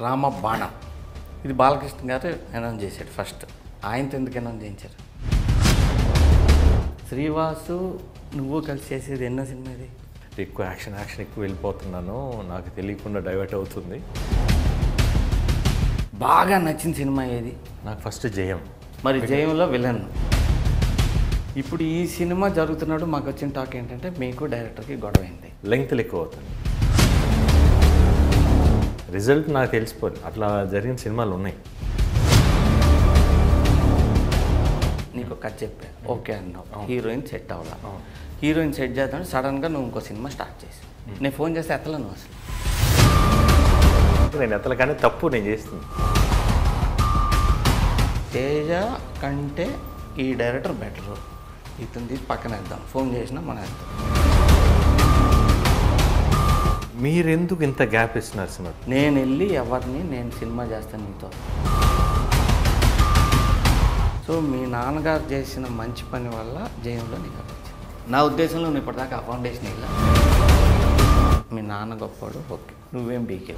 రామ బాణం ఇది బాలకృష్ణ గారు అనౌన్స్ చేశాడు ఫస్ట్. ఆయనతో ఎందుకు అనౌన్స్ చేయించారు? శ్రీవాసు నువ్వు కలిసి చేసేది ఎన్నో సినిమా ఇది? ఎక్కువ యాక్షన్ యాక్షన్ ఎక్కువ వెళ్ళిపోతున్నాను. నాకు తెలియకుండా డైవర్ట్ అవుతుంది. బాగా నచ్చిన సినిమా ఏది? నాకు ఫస్ట్ జయం. మరి జయంలో విలన్. ఇప్పుడు ఈ సినిమా జరుగుతున్నాడు మాకు వచ్చిన టాక్ ఏంటంటే మీకు డైరెక్టర్కి గొడవ అయింది లెంగ్త్ ఎక్కువ అవుతుంది. రిజల్ట్ నాకు తెలిసిపోదు. అట్లా జరిగిన సినిమాలు ఉన్నాయి. నీకు కథ చెప్పా. ఓకే అన్నావు. హీరోయిన్ సెట్ అవ్వాలా? హీరోయిన్ సెట్ చేద్దాం సడన్గా నువ్వు ఇంకో సినిమా స్టార్ట్ చేసి నేను ఫోన్ చేస్తే ఎత్తలా నువ్వు అసలు? నేను ఎత్తల కానీ తప్పు నేను చేస్తుంది తేజ కంటే ఈ డైరెక్టర్ బెటరు. ఇతను తీసి పక్కన వేద్దాం. ఫోన్ చేసినా మనం వేద్దాం. మీరెందుకు ఇంత గ్యాప్ ఇస్తున్నారు సినిమా నేను వెళ్ళి ఎవరిని నేను సినిమా చేస్తాను నీతో. సో మీ నాన్నగారు చేసిన మంచి పని వల్ల జయంలో నీకు వచ్చింది. నా ఉద్దేశంలో నువ్వు ఇప్పటిదాకా ఆ ఫౌండేషన్ ఇలా మీ నాన్న గొప్పవాడు ఓకే. నువ్వేం బీకే